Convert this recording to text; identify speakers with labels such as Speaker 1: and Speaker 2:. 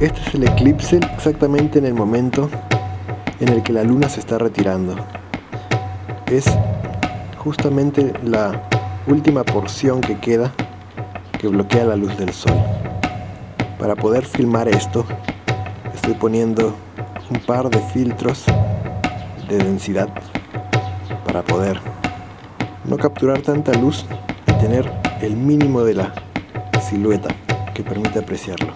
Speaker 1: Este es el eclipse exactamente en el momento en el que la luna se está retirando. Es justamente la última porción que queda que bloquea la luz del sol. Para poder filmar esto, estoy poniendo un par de filtros de densidad para poder no capturar tanta luz y tener el mínimo de la silueta que permite apreciarlo.